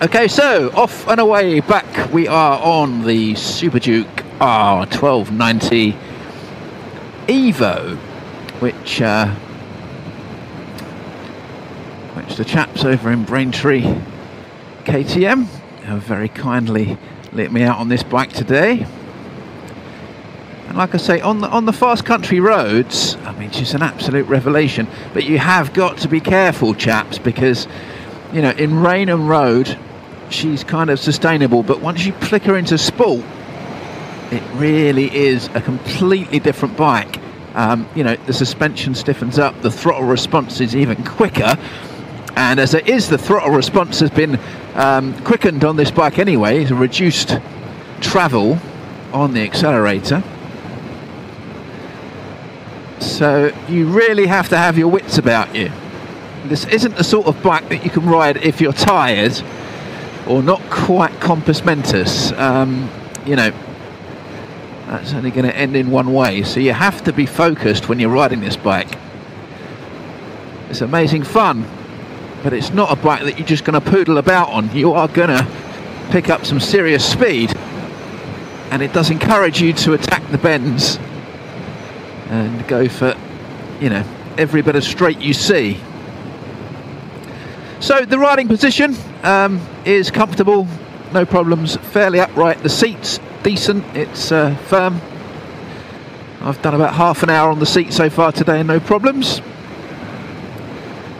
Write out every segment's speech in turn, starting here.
Okay, so off and away back we are on the Super Duke R1290 Evo, which uh, which the chaps over in Braintree KTM have very kindly let me out on this bike today. And like I say, on the on the fast country roads, I mean, she's an absolute revelation. But you have got to be careful, chaps, because you know, in rain and road, she's kind of sustainable, but once you flick her into sport, it really is a completely different bike. Um, you know, the suspension stiffens up, the throttle response is even quicker, and as it is, the throttle response has been um, quickened on this bike anyway, it's a reduced travel on the accelerator. So you really have to have your wits about you. This isn't the sort of bike that you can ride if you're tired or not quite compos mentis, um, you know, that's only going to end in one way. So you have to be focused when you're riding this bike. It's amazing fun, but it's not a bike that you're just going to poodle about on. You are going to pick up some serious speed, and it does encourage you to attack the bends and go for, you know, every bit of straight you see. So the riding position um, is comfortable, no problems, fairly upright. The seat's decent, it's uh, firm. I've done about half an hour on the seat so far today, and no problems.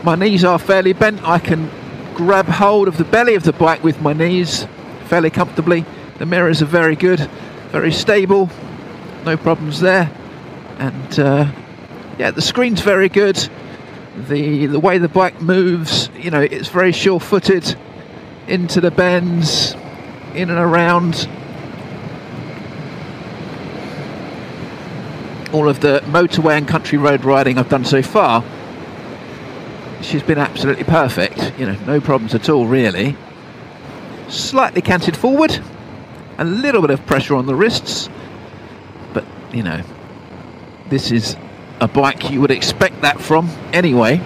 My knees are fairly bent. I can grab hold of the belly of the bike with my knees fairly comfortably. The mirrors are very good, very stable, no problems there. And uh, yeah, the screen's very good the the way the bike moves, you know, it's very sure-footed into the bends, in and around. All of the motorway and country road riding I've done so far, she's been absolutely perfect. You know, no problems at all, really. Slightly canted forward, a little bit of pressure on the wrists, but you know, this is a bike you would expect that from anyway.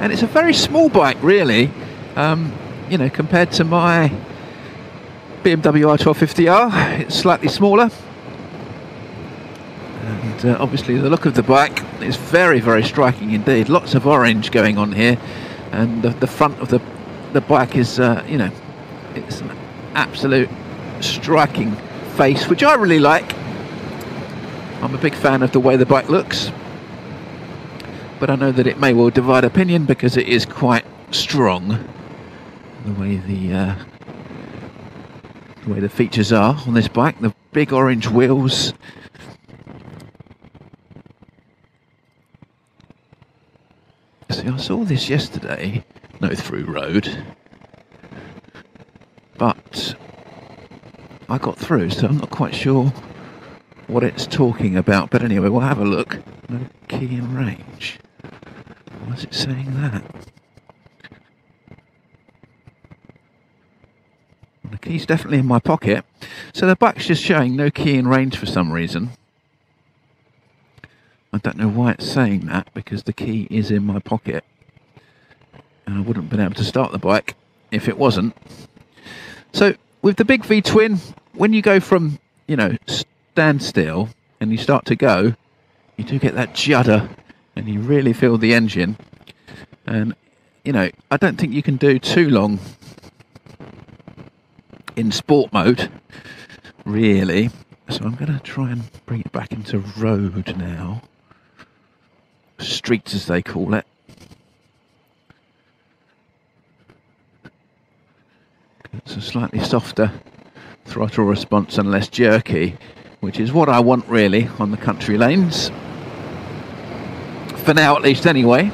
And it's a very small bike, really. Um, you know, compared to my BMW R1250R, it's slightly smaller. And uh, obviously, the look of the bike is very, very striking indeed. Lots of orange going on here, and the, the front of the the bike is, uh, you know, it's an absolute striking face, which I really like. I'm a big fan of the way the bike looks, but I know that it may well divide opinion because it is quite strong. The way the uh, the way the features are on this bike, the big orange wheels. See, I saw this yesterday, no through road, but I got through, so I'm not quite sure what it's talking about. But anyway, we'll have a look. No key in range. Why is it saying that? Key's definitely in my pocket. So the bike's just showing no key in range for some reason. I don't know why it's saying that because the key is in my pocket. And I wouldn't have been able to start the bike if it wasn't. So with the big V twin, when you go from, you know, stand still and you start to go, you do get that judder and you really feel the engine. And, you know, I don't think you can do too long in sport mode, really. So I'm going to try and bring it back into road now. Streets, as they call it. It's a slightly softer throttle response and less jerky which is what I want really on the country lanes. For now, at least, anyway.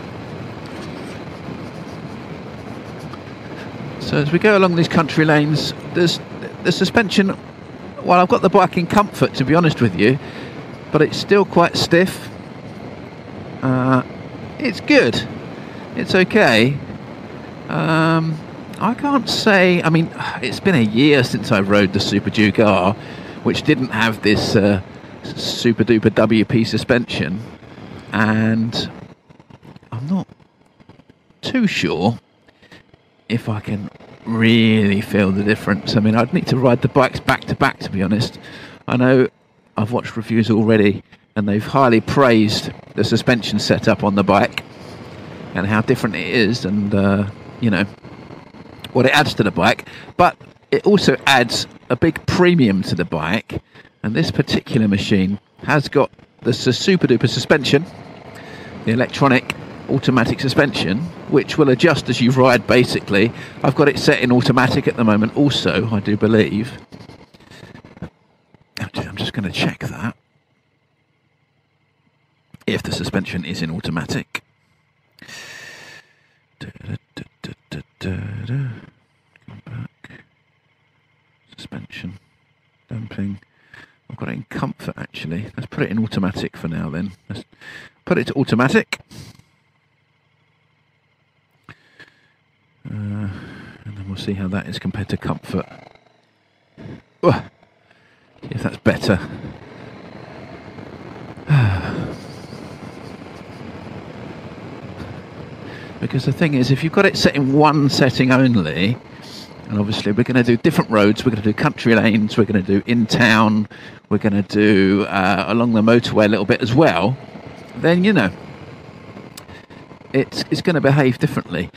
So as we go along these country lanes, there's the suspension. Well, I've got the bike in comfort, to be honest with you, but it's still quite stiff. Uh, it's good. It's okay. Um, I can't say. I mean, it's been a year since I rode the Super Duke R which didn't have this uh, super duper WP suspension, and I'm not too sure if I can really feel the difference. I mean, I'd need to ride the bikes back to back to be honest. I know I've watched reviews already and they've highly praised the suspension setup on the bike and how different it is and uh, you know what it adds to the bike but it also adds a big premium to the bike and this particular machine has got the super duper suspension the electronic automatic suspension which will adjust as you ride basically I've got it set in automatic at the moment also I do believe Actually, I'm just going to check that if the suspension is in automatic. Suspension. Damping. I've got it in comfort actually. Let's put it in automatic for now then. Let's put it to automatic. Uh, and then we'll see how that is compared to comfort. if that's better. Because the thing is, if you've got it set in one setting only, and obviously we're going to do different roads, we're going to do country lanes, we're going to do in town, we're going to do uh, along the motorway a little bit as well, then you know, it's, it's going to behave differently.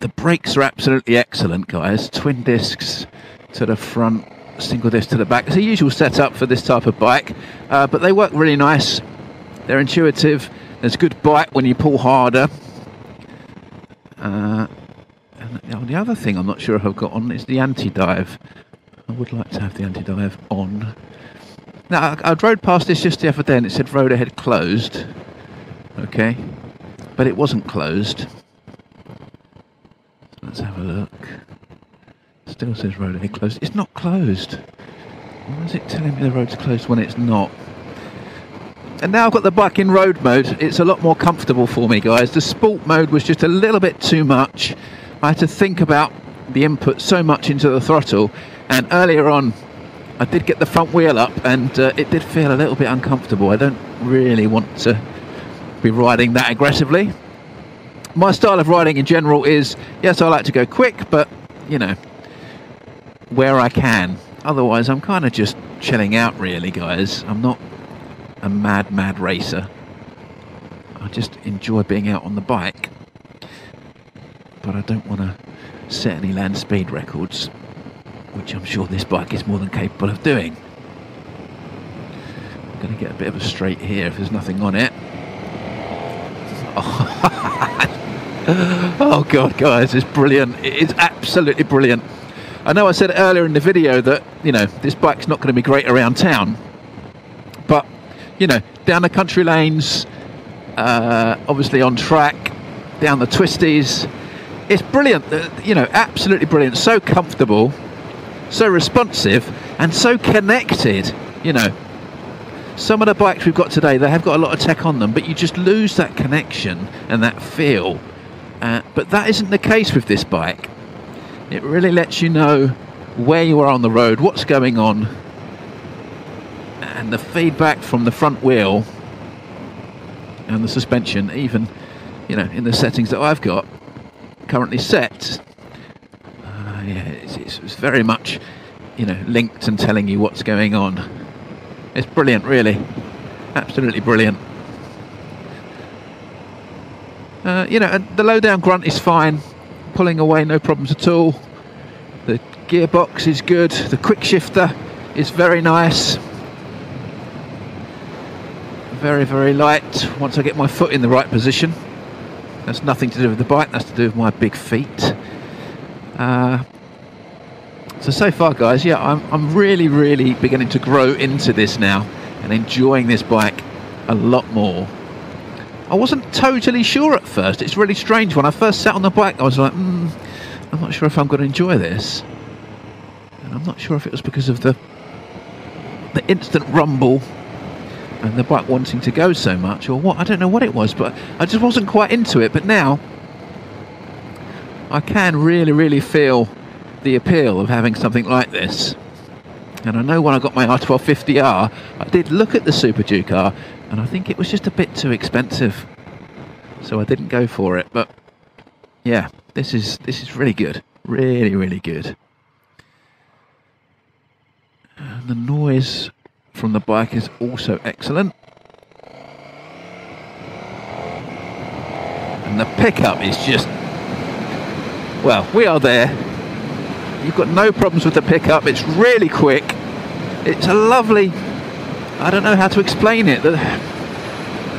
The brakes are absolutely excellent, guys. Twin discs to the front, single disc to the back. It's a usual setup for this type of bike, uh, but they work really nice. They're intuitive. There's good bite when you pull harder. Uh, and the other thing I'm not sure if I've got on is the anti-dive. I would like to have the anti-dive on. Now, I, I rode past this just the other day and it said road ahead closed. Okay. But it wasn't closed. Let's have a look. Still says road ahead closed. It's not closed. Why is it telling me the road's closed when it's not? And now I've got the bike in road mode, it's a lot more comfortable for me, guys. The sport mode was just a little bit too much. I had to think about the input so much into the throttle. And earlier on, I did get the front wheel up and uh, it did feel a little bit uncomfortable. I don't really want to be riding that aggressively. My style of riding in general is, yes, I like to go quick, but, you know, where I can. Otherwise, I'm kind of just chilling out, really, guys. I'm not a mad, mad racer. I just enjoy being out on the bike. But I don't want to set any land speed records, which I'm sure this bike is more than capable of doing. I'm going to get a bit of a straight here if there's nothing on it. oh god, guys, it's brilliant. It is absolutely brilliant. I know I said earlier in the video that, you know, this bike's not going to be great around town, but you know, down the country lanes, uh, obviously on track, down the twisties. It's brilliant, uh, you know, absolutely brilliant. So comfortable, so responsive, and so connected. You know, some of the bikes we've got today, they have got a lot of tech on them, but you just lose that connection and that feel. Uh, but that isn't the case with this bike. It really lets you know where you are on the road, what's going on, and the feedback from the front wheel and the suspension, even you know in the settings that I've got currently set, uh, yeah, it's, it's, very much you know linked and telling you what's going on. It's brilliant, really, absolutely brilliant. Uh, you know, the low down grunt is fine, pulling away, no problems at all. The gearbox is good. The quick shifter is very nice very, very light once I get my foot in the right position. That's nothing to do with the bike, that's to do with my big feet. Uh, so, so far, guys, yeah, I'm, I'm really, really beginning to grow into this now and enjoying this bike a lot more. I wasn't totally sure at first. It's really strange. When I first sat on the bike, I was like, mm, I'm not sure if I'm going to enjoy this. And I'm not sure if it was because of the the instant rumble and the bike wanting to go so much or what I don't know what it was but I just wasn't quite into it but now I can really really feel the appeal of having something like this and I know when I got my R1250R I did look at the Super Duke R and I think it was just a bit too expensive so I didn't go for it but yeah this is this is really good Really, really good. And the noise from the bike is also excellent. And the pickup is just, well, we are there. You've got no problems with the pickup. It's really quick. It's a lovely, I don't know how to explain it. The,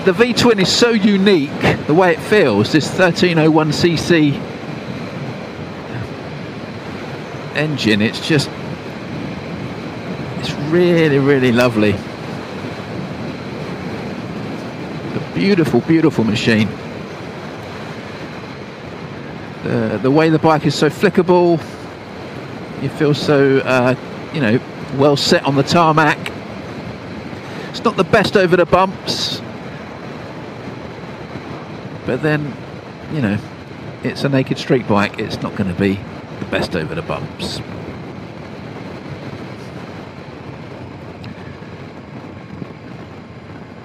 the V-twin is so unique, the way it feels, this 1301cc engine, it's just, it's really, really lovely. A beautiful, beautiful machine. The, the way the bike is so flickable, you feel so, uh, you know, well set on the tarmac. It's not the best over the bumps, but then, you know, it's a naked street bike. It's not going to be the best over the bumps.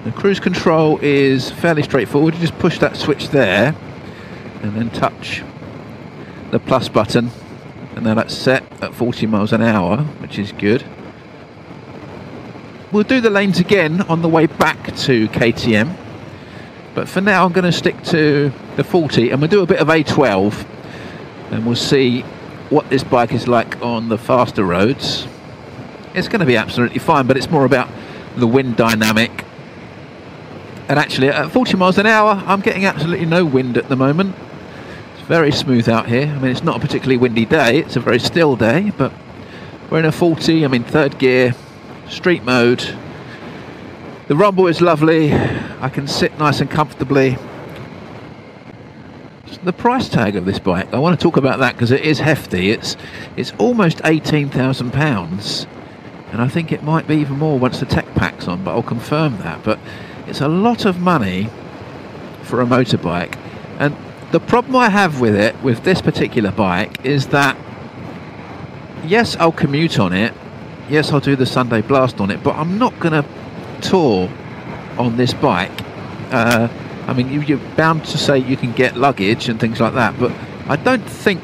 The cruise control is fairly straightforward. You just push that switch there and then touch the plus button and now that's set at 40 miles an hour which is good. We'll do the lanes again on the way back to KTM but for now I'm going to stick to the 40 and we'll do a bit of A12 and we'll see what this bike is like on the faster roads. It's going to be absolutely fine but it's more about the wind dynamic. And actually at 40 miles an hour I'm getting absolutely no wind at the moment very smooth out here I mean it's not a particularly windy day it's a very still day but we're in a 40 I'm in third gear street mode the rumble is lovely. I can sit nice and comfortably. The price tag of this bike, I want to talk about that because it is hefty. It's it's almost eighteen thousand pounds, and I think it might be even more once the tech pack's on. But I'll confirm that. But it's a lot of money for a motorbike, and the problem I have with it, with this particular bike, is that yes, I'll commute on it. Yes, I'll do the Sunday blast on it, but I'm not going to tour on this bike, uh, I mean, you, are bound to say you can get luggage and things like that, but I don't think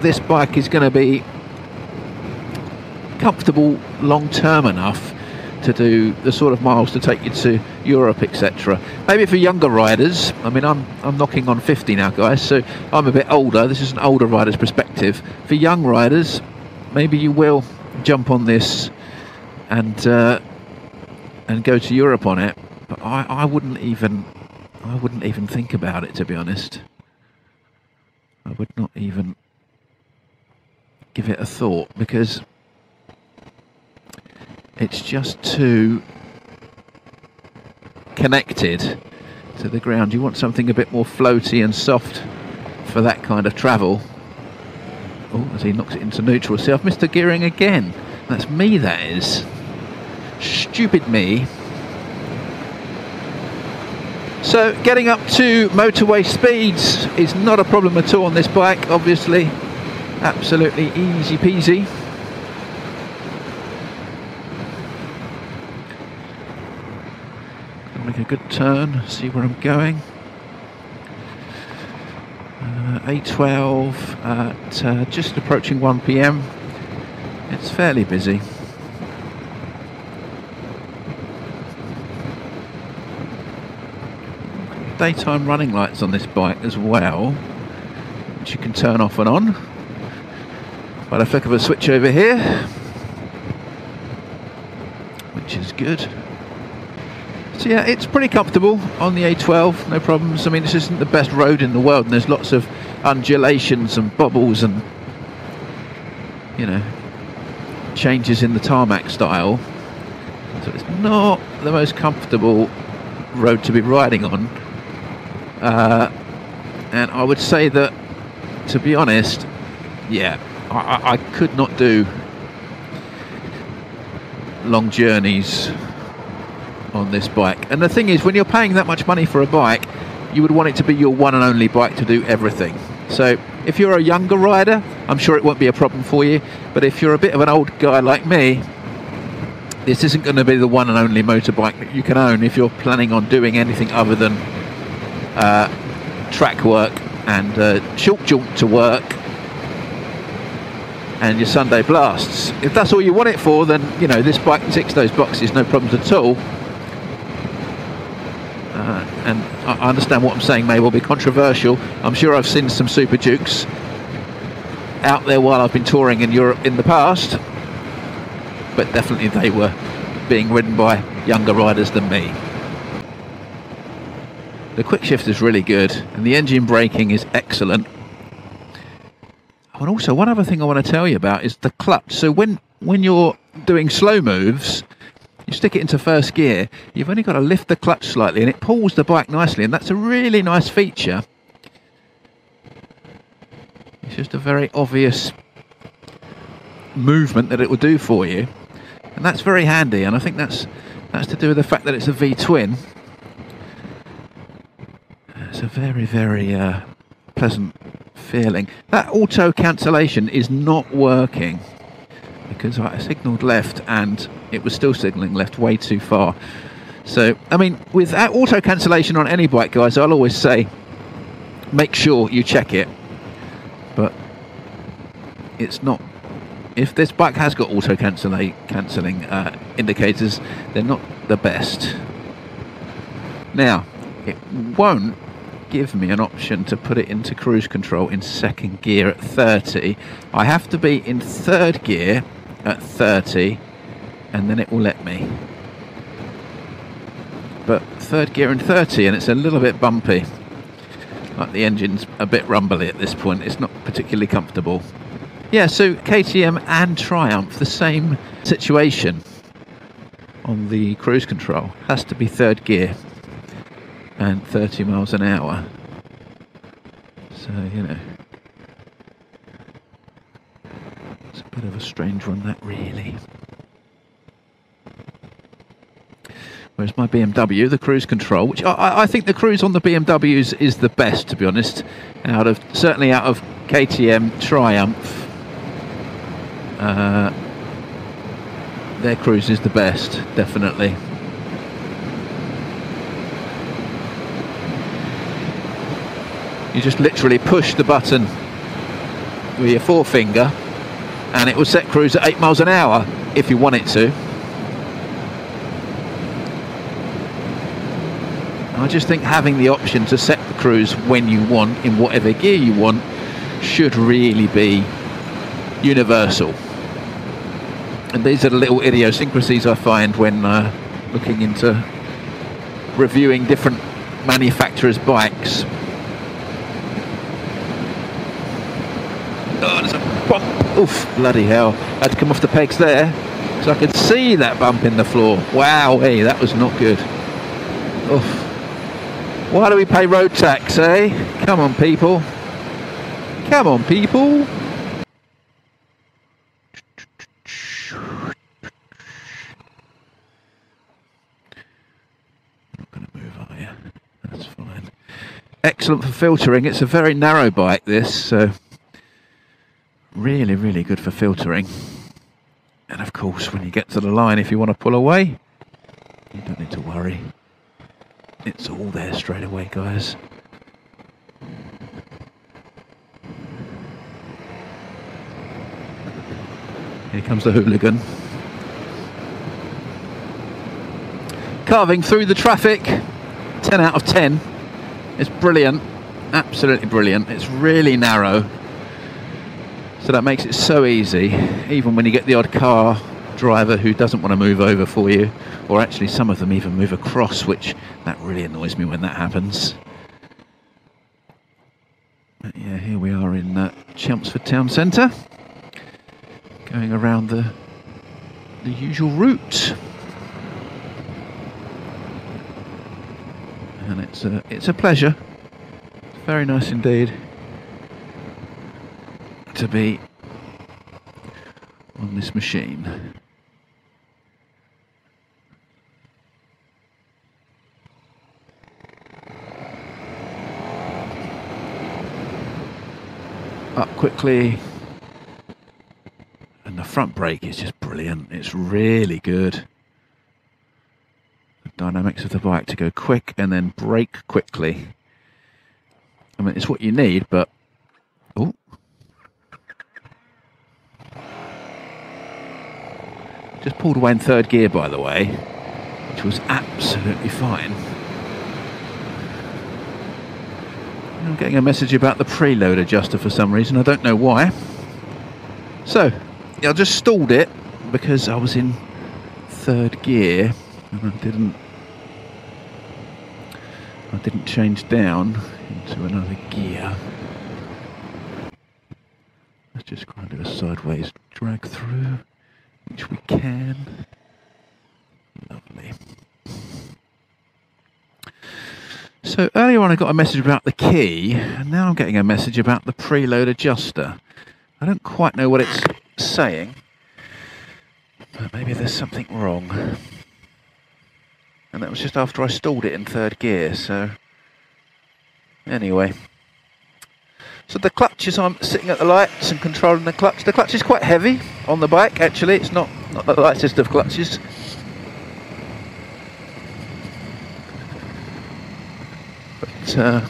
this bike is going to be comfortable long term enough to do the sort of miles to take you to Europe, etc. Maybe for younger riders. I mean, I'm I'm knocking on 50 now, guys, so I'm a bit older. This is an older rider's perspective. For young riders, maybe you will jump on this and uh, and go to Europe on it. But I, I wouldn't even I wouldn't even think about it to be honest. I would not even give it a thought because it's just too connected to the ground. You want something a bit more floaty and soft for that kind of travel. Oh, as he knocks it into neutral. See, I've missed a gearing again. That's me, that is. Stupid me. So getting up to motorway speeds is not a problem at all on this bike, obviously. Absolutely easy peasy. I'll make a good turn, see where I'm going. Uh, A12 at uh, just approaching 1 p.m. It's fairly busy. daytime running lights on this bike as well, which you can turn off and on. By the flick of a switch over here, which is good. So yeah, it's pretty comfortable on the A12, no problems. I mean, this isn't the best road in the world, and there's lots of undulations and bubbles and, you know, changes in the tarmac style. So it's not the most comfortable road to be riding on. Uh, and I would say that, to be honest, yeah, I, I could not do long journeys on this bike. And the thing is, when you're paying that much money for a bike, you would want it to be your one and only bike to do everything. So if you're a younger rider, I'm sure it won't be a problem for you. But if you're a bit of an old guy like me, this isn't going to be the one and only motorbike that you can own if you're planning on doing anything other than uh, track work and uh, short jaunt to work. and your Sunday blasts. If that's all you want it for, then you know this bike ticks those boxes, no problems at all. And I understand what I'm saying may well be controversial. I'm sure I've seen some Super Dukes out there while I've been touring in Europe in the past, but definitely they were being ridden by younger riders than me. The quick shift is really good, and the engine braking is excellent. And also, one other thing I want to tell you about is the clutch. So when when you're doing slow moves, you stick it into first gear. You've only got to lift the clutch slightly, and it pulls the bike nicely. And that's a really nice feature. It's just a very obvious movement that it will do for you, and that's very handy. And I think that's that's to do with the fact that it's a V twin. It's a very very uh, pleasant feeling. That auto cancellation is not working because I signalled left and it was still signalling left way too far. So, I mean, with auto cancellation on any bike, guys, I'll always say make sure you check it. But it's not. If this bike has got auto cancelling uh, indicators, they're not the best. Now, it won't give me an option to put it into cruise control in second gear at 30. I have to be in third gear at 30 and then it will let me. But third gear and 30 and it's a little bit bumpy. Like the engine's a bit rumbly at this point, it's not particularly comfortable. Yeah, so KTM and Triumph, the same situation on the cruise control. Has to be third gear and 30 miles an hour. So, you know, it's a bit of a strange one, that really. Whereas my BMW, the cruise control, which I, I, think the cruise on the BMWs is the best, to be honest, out of certainly out of KTM Triumph. Uh, their cruise is the best, definitely. you just literally push the button with your forefinger and it will set cruise at 8 miles an hour if you want it to. I just think having the option to set the cruise when you want, in whatever gear you want, should really be universal. And these are the little idiosyncrasies I find when uh, looking into reviewing different manufacturers' bikes. Oof, bloody hell. Had to come off the pegs there so I could see that bump in the floor. Wow, hey, that was not good. Oof. Why do we pay road tax, eh? Come on, people. Come on, people. Excellent for filtering. It's a very narrow bike, this, so really, really good for filtering. And of course, when you get to the line, if you want to pull away, you don't need to worry. It's all there straight away, guys. Here comes the hooligan. Carving through the traffic, 10 out of 10. It's brilliant, absolutely brilliant. It's really narrow, so that makes it so easy, even when you get the odd car driver who doesn't want to move over for you, or actually some of them even move across, which that really annoys me when that happens. But yeah, here we are in uh, Chelmsford Town Centre, going around the the usual route. And it's a, it's a pleasure. Very nice indeed to be on this machine. Up quickly. And the front brake is just brilliant. It's really good. The dynamics of the bike to go quick and then brake quickly. I mean, it's what you need, but... Oh, Just pulled away in third gear, by the way, which was absolutely fine. I'm getting a message about the preload adjuster for some reason. I don't know why. So, I just stalled it because I was in third gear and I didn't I didn't change down into another gear. Let's just kind of a sideways drag through, which we can. Lovely. So earlier on I got a message about the key, and now I'm getting a message about the preload adjuster. I don't quite know what it's saying, but maybe there's something wrong. And that was just after I stalled it in third gear, so... Anyway. So the clutch is I'm sitting at the lights and controlling the clutch. The clutch is quite heavy on the bike, actually. It's not, not the lightest of clutches. But... Uh,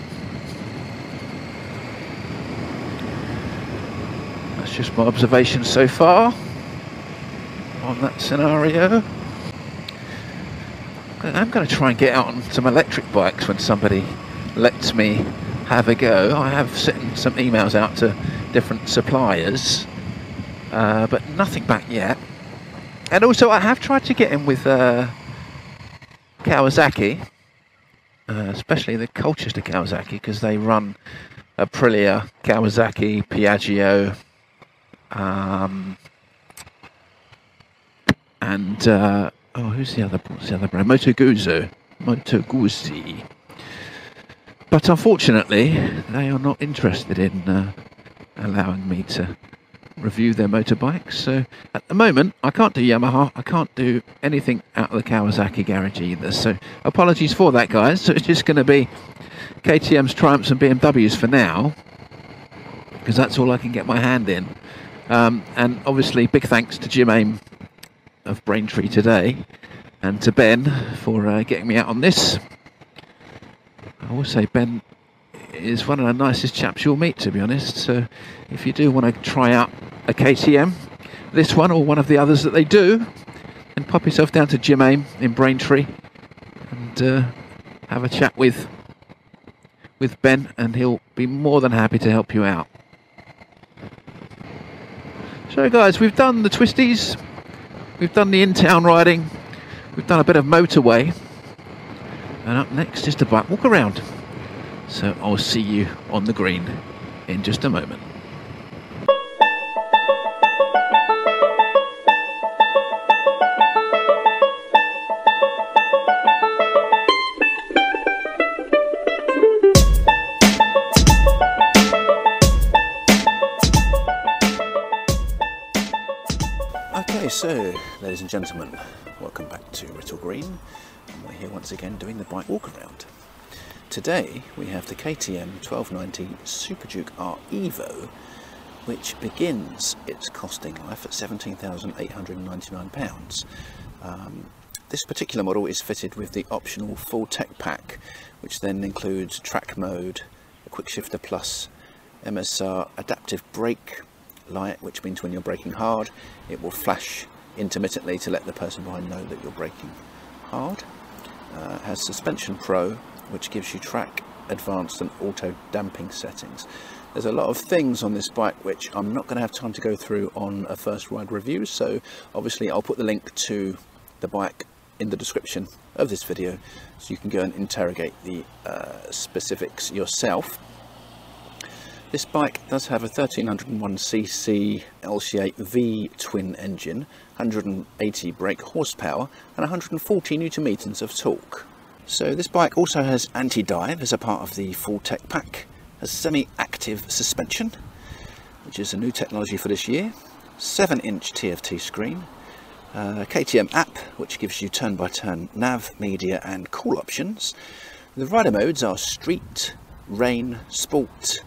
that's just my observation so far on that scenario. I'm going to try and get out on some electric bikes when somebody lets me have a go. I have sent some emails out to different suppliers, uh, but nothing back yet. And also, I have tried to get in with uh, Kawasaki, uh, especially the Colchester Kawasaki, because they run Aprilia, Kawasaki, Piaggio, um, and uh, oh, who's the other? What's the other brand? Moto Guzzi. Moto Guzzi. But unfortunately, they are not interested in uh, allowing me to review their motorbikes. So at the moment, I can't do Yamaha. I can't do anything out of the Kawasaki garage either. So apologies for that, guys. So it's just going to be KTM's, Triumphs, and BMWs for now, because that's all I can get my hand in. Um, and obviously, big thanks to Jim Aim of Braintree today, and to Ben for uh, getting me out on this. I will say Ben is one of the nicest chaps you'll meet, to be honest. So if you do want to try out a KTM, this one or one of the others that they do, then pop yourself down to Jim Aim in Braintree and uh, have a chat with with Ben, and he'll be more than happy to help you out. So, guys, we've done the twisties, we've done the in-town riding, we've done a bit of motorway. And up next is the bike walk around. So I'll see you on the green in just a moment. Okay, so ladies and gentlemen, welcome back to Writtle Green and we're here once again doing the bike walk around. Today we have the KTM 1290 Super Duke R Evo which begins its costing life at £17,899. Um, this particular model is fitted with the optional full tech pack which then includes track mode, a quick shifter plus, MSR adaptive brake light which means when you're braking hard it will flash intermittently to let the person behind know that you're braking hard uh, has Suspension Pro, which gives you track, advanced and auto damping settings. There's a lot of things on this bike which I'm not going to have time to go through on a first ride review, so obviously I'll put the link to the bike in the description of this video so you can go and interrogate the uh, specifics yourself. This bike does have a 1301cc LC8V twin engine, 180 brake horsepower and 140 newton meters of torque. So this bike also has anti-dive as a part of the full tech pack, a semi-active suspension, which is a new technology for this year, 7 inch TFT screen, KTM app which gives you turn-by-turn -turn nav, media and call options. The rider modes are street, rain, sport,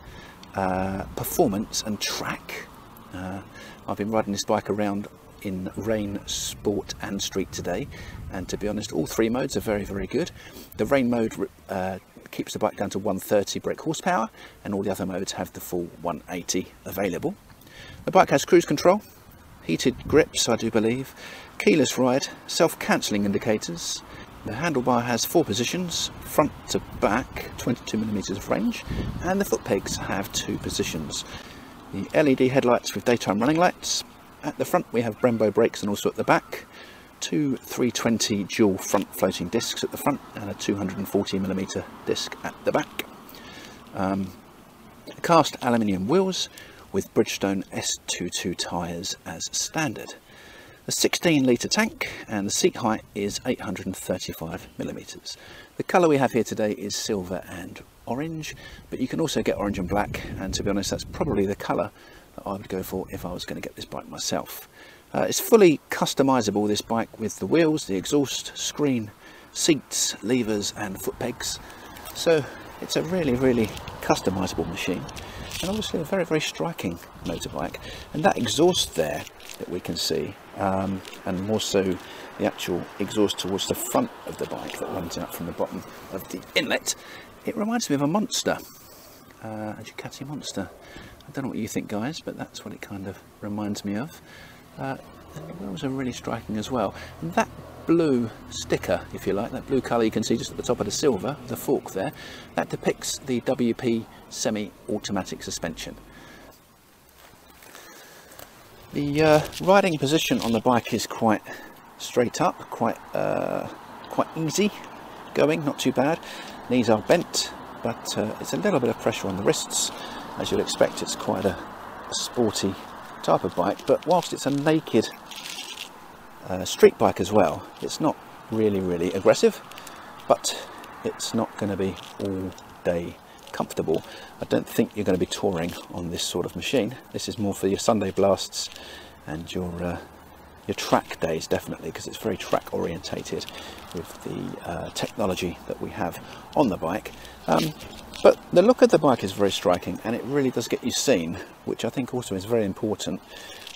uh, performance and track. Uh, I've been riding this bike around in rain, sport and street today and to be honest all three modes are very very good. The rain mode uh, keeps the bike down to 130 brake horsepower and all the other modes have the full 180 available. The bike has cruise control heated grips I do believe, keyless ride, self-cancelling indicators. The handlebar has four positions, front to back, 22mm of range, and the foot pegs have two positions. The LED headlights with daytime running lights. At the front we have Brembo brakes and also at the back. Two 320 dual front floating discs at the front and a 240mm disc at the back. Um, cast aluminium wheels with Bridgestone S22 tyres as standard. A 16 litre tank and the seat height is 835 millimetres. The colour we have here today is silver and orange, but you can also get orange and black, and to be honest, that's probably the colour that I would go for if I was going to get this bike myself. Uh, it's fully customizable, this bike, with the wheels, the exhaust, screen, seats, levers and foot pegs. So it's a really, really customizable machine and obviously a very, very striking motorbike. And that exhaust there that we can see, um, and more so the actual exhaust towards the front of the bike that runs out from the bottom of the inlet, it reminds me of a monster, uh, a Ducati Monster. I don't know what you think guys, but that's what it kind of reminds me of. Uh, wheels are really striking as well. And that blue sticker, if you like, that blue colour you can see just at the top of the silver, the fork there, that depicts the WP semi-automatic suspension. The uh, riding position on the bike is quite straight up, quite uh, quite easy going, not too bad. Knees are bent, but uh, it's a little bit of pressure on the wrists. As you'd expect, it's quite a, a sporty type of bike, but whilst it's a naked uh, street bike as well. It's not really, really aggressive, but it's not going to be all day comfortable. I don't think you're going to be touring on this sort of machine. This is more for your Sunday blasts and your uh, your track days definitely because it's very track orientated with the uh, technology that we have on the bike. Um, but the look of the bike is very striking and it really does get you seen, which I think also is very important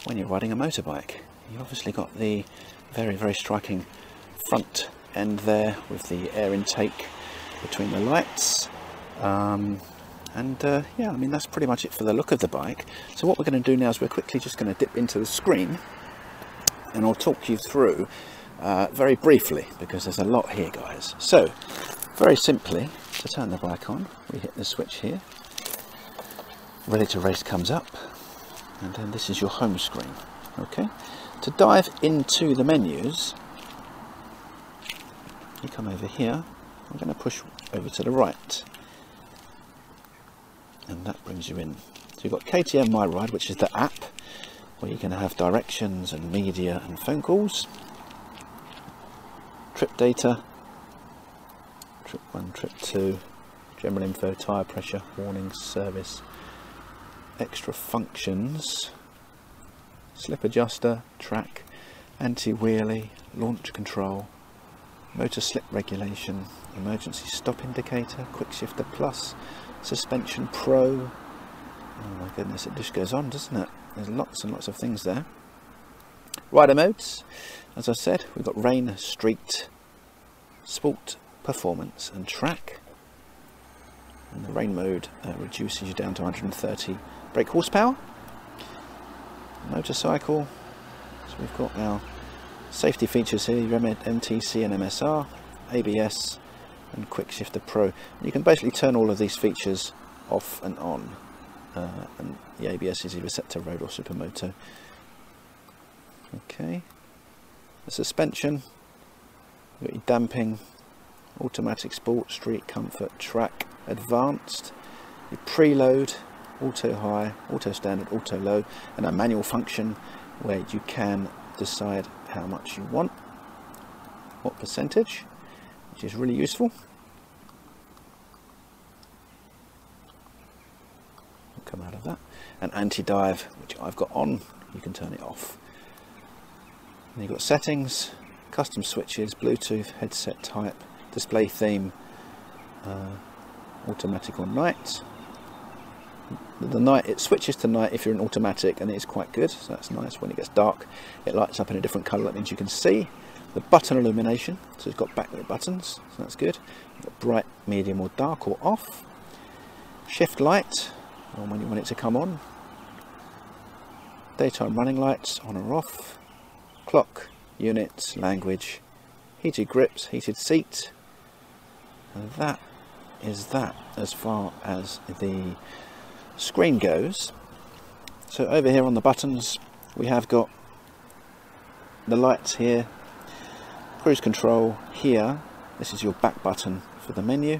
when you're riding a motorbike. You've obviously got the very very striking front end there with the air intake between the lights. Um, and uh, yeah I mean that's pretty much it for the look of the bike. So what we're going to do now is we're quickly just going to dip into the screen and I'll talk you through uh, very briefly because there's a lot here guys. So very simply to turn the bike on we hit the switch here. Ready to race comes up. And then this is your home screen. Okay. To dive into the menus, you come over here, I'm going to push over to the right. And that brings you in. So you've got KTM My Ride which is the app where you're going to have directions and media and phone calls, trip data, trip 1, trip 2, general info, tyre pressure, warning service, extra functions, slip adjuster, track, anti-wheelie, launch control, motor slip regulation, emergency stop indicator, quick shifter plus, suspension pro. Oh my goodness, it just goes on, doesn't it? There's lots and lots of things there. Rider modes, as I said, we've got rain, street, sport, performance and track. And the rain mode uh, reduces you down to 130 brake horsepower motorcycle. So we've got our safety features here, MTC and MSR, ABS and Quick Shifter Pro. You can basically turn all of these features off and on. Uh, and the ABS is either set to road or supermoto. Okay. The suspension, you've got your damping, automatic sport, street comfort, track, advanced, your preload, auto high, auto standard, auto low, and a manual function where you can decide how much you want, what percentage, which is really useful. come out of that. And anti-dive, which I've got on, you can turn it off. And you've got settings, custom switches, Bluetooth, headset type, display theme, uh, automatic on night, the night it switches to night if you're in automatic and it's quite good. So that's nice. When it gets dark it lights up in a different color. That means you can see the button illumination. So it's got backlit buttons. So that's good. Bright medium or dark or off. Shift light on when you want it to come on. Daytime running lights on or off, clock, units, language, heated grips, heated seat, that is that as far as the screen goes. So over here on the buttons we have got the lights here, cruise control here, this is your back button for the menu.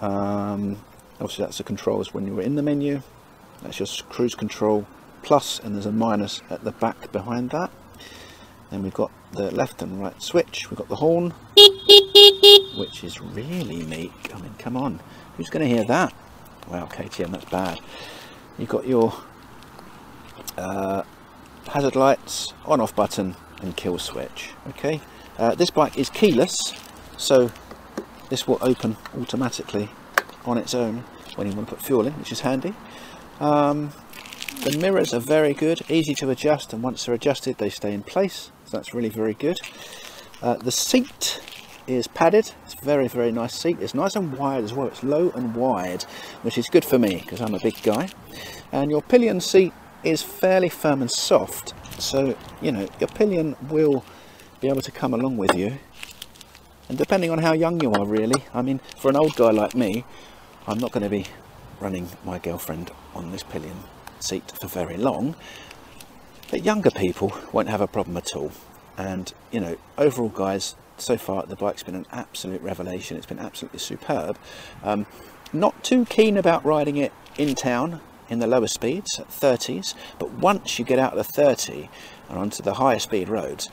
Um, obviously that's the controls when you're in the menu, that's your cruise control plus and there's a minus at the back behind that. Then we've got the left and right switch, we've got the horn, which is really meek. I mean, come on, who's going to hear that? Wow, KTM, that's bad. You've got your uh, hazard lights, on off button and kill switch. Okay, uh, this bike is keyless, so this will open automatically on its own when you want to put fuel in, which is handy. Um, the mirrors are very good, easy to adjust, and once they're adjusted, they stay in place. So that's really very good. Uh, the seat is padded. It's very, very nice seat. It's nice and wide as well. It's low and wide, which is good for me because I'm a big guy. And your pillion seat is fairly firm and soft. So, you know, your pillion will be able to come along with you. And depending on how young you are, really, I mean, for an old guy like me, I'm not going to be running my girlfriend on this pillion seat for very long. But younger people won't have a problem at all. And, you know, overall, guys, so far the bike's been an absolute revelation. It's been absolutely superb. Um, not too keen about riding it in town in the lower speeds, 30s, but once you get out of the 30 and onto the higher speed roads,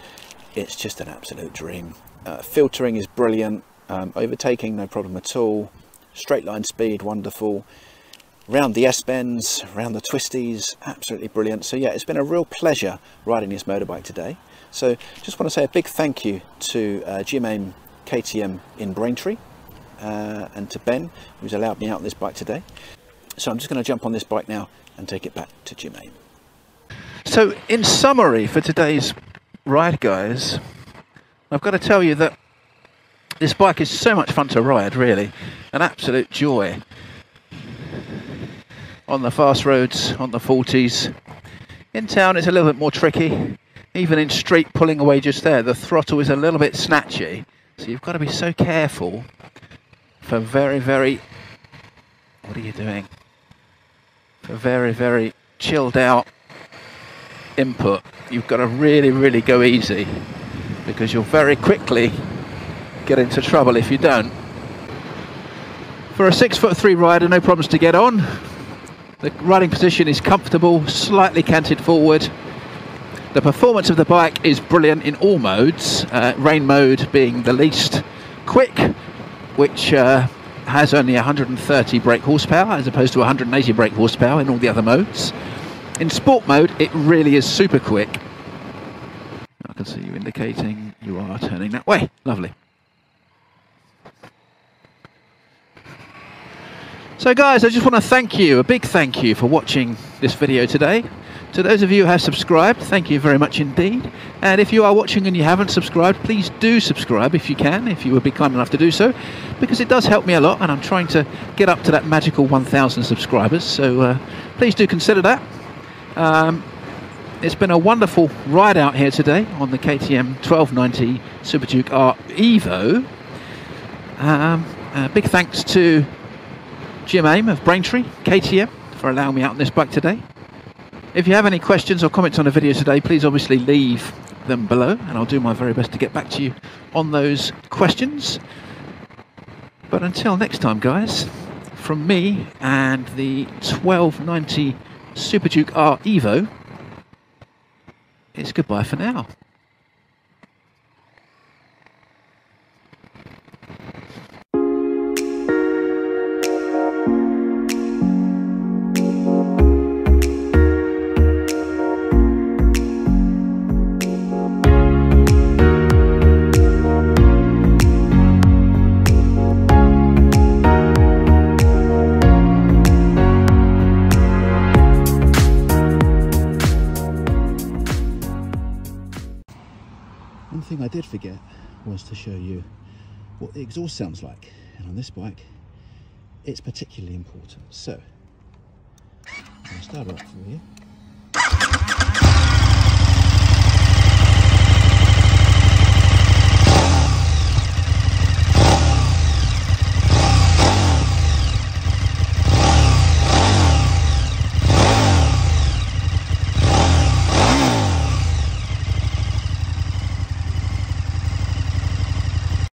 it's just an absolute dream. Uh, filtering is brilliant, um, overtaking no problem at all, straight line speed wonderful, round the S-bends, round the twisties, absolutely brilliant. So yeah, it's been a real pleasure riding this motorbike today. So just want to say a big thank you to uh, KTM in Braintree uh, and to Ben, who's allowed me out on this bike today. So I'm just going to jump on this bike now and take it back to Jim Aim. So in summary for today's ride guys, I've got to tell you that this bike is so much fun to ride really, an absolute joy. On the fast roads, on the 40s. In town it's a little bit more tricky. Even in street pulling away just there, the throttle is a little bit snatchy. So you've got to be so careful for very, very... What are you doing? For very, very chilled out input. You've got to really, really go easy because you'll very quickly get into trouble if you don't. For a six foot three rider, no problems to get on. The riding position is comfortable, slightly canted forward. The performance of the bike is brilliant in all modes, uh, rain mode being the least quick, which uh, has only 130 brake horsepower as opposed to 180 brake horsepower in all the other modes. In sport mode, it really is super quick. I can see you indicating you are turning that way. Lovely. So guys, I just want to thank you, a big thank you for watching this video today. To those of you who have subscribed, thank you very much indeed. And if you are watching and you haven't subscribed, please do subscribe if you can, if you would be kind enough to do so, because it does help me a lot and I'm trying to get up to that magical 1,000 subscribers. So uh, please do consider that. Um, it's been a wonderful ride out here today on the KTM 1290 Super Duke R Evo. Um, uh, big thanks to Jim Aim of Braintree, KTM, for allowing me out on this bike today. If you have any questions or comments on the video today, please obviously leave them below and I'll do my very best to get back to you on those questions. But until next time, guys, from me and the 1290 Super Duke R Evo, it's goodbye for now. Was to show you what the exhaust sounds like. And on this bike, it's particularly important. So, I'll start off for you.